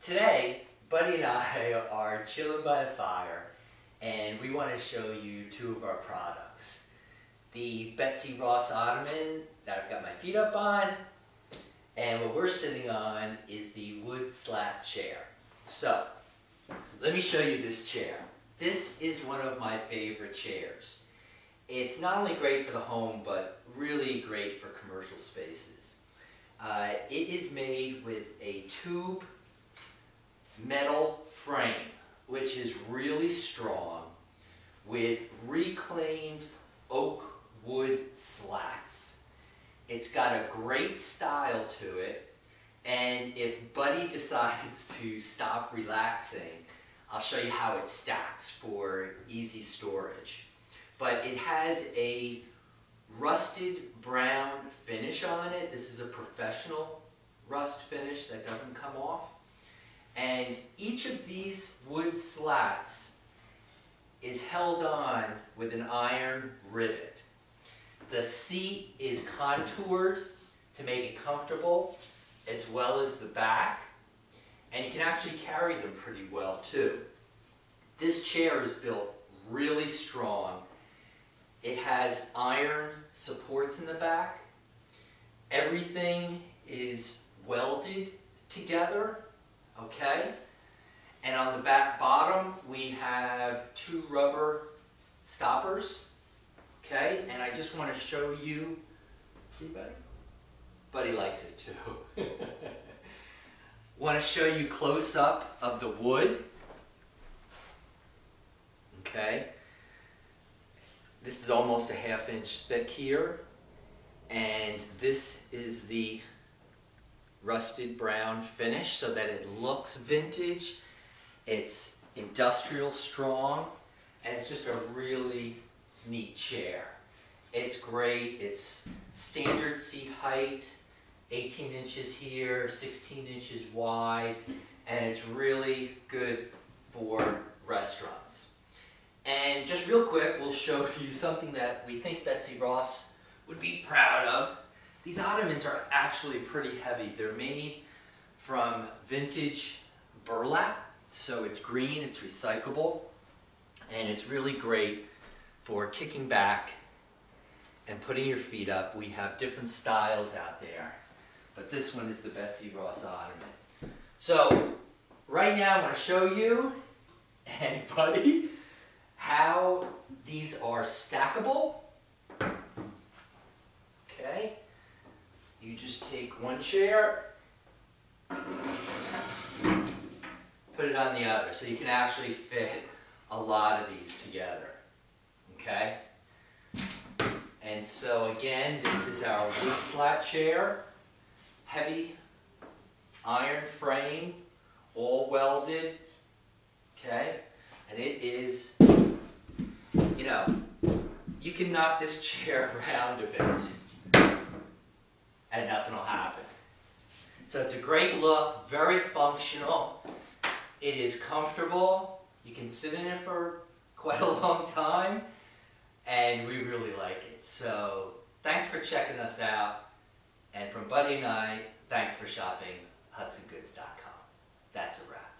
Today, Buddy and I are chilling by the fire and we want to show you two of our products. The Betsy Ross Ottoman that I've got my feet up on and what we're sitting on is the wood slat chair. So, let me show you this chair. This is one of my favorite chairs. It's not only great for the home, but really great for commercial spaces. Uh, it is made with a tube metal frame, which is really strong, with reclaimed oak wood slats. It's got a great style to it, and if Buddy decides to stop relaxing, I'll show you how it stacks for easy storage. But it has a rusted brown finish on it. This is a professional rust finish that doesn't come off. And each of these wood slats is held on with an iron rivet. The seat is contoured to make it comfortable, as well as the back. And you can actually carry them pretty well too. This chair is built really strong. It has iron supports in the back. Everything is welded together okay? And on the back bottom, we have two rubber stoppers, okay? And I just want to show you, see buddy? Buddy likes it too. want to show you close up of the wood, okay? This is almost a half inch thick here, and this is the rusted brown finish so that it looks vintage. It's industrial strong, and it's just a really neat chair. It's great. It's standard seat height, 18 inches here, 16 inches wide, and it's really good for restaurants. And just real quick, we'll show you something that we think Betsy Ross would be proud of. These ottomans are actually pretty heavy. They're made from vintage burlap, so it's green, it's recyclable, and it's really great for kicking back and putting your feet up. We have different styles out there, but this one is the Betsy Ross Ottoman. So, right now I'm going to show you, and Buddy, how these are stackable Okay, you just take one chair, put it on the other. So you can actually fit a lot of these together. Okay? And so again, this is our wood slat chair. Heavy iron frame, all welded. Okay? And it is, you know, you can knock this chair around a bit and nothing will happen. So it's a great look, very functional. It is comfortable. You can sit in it for quite a long time, and we really like it. So thanks for checking us out. And from Buddy and I, thanks for shopping HudsonGoods.com. That's a wrap.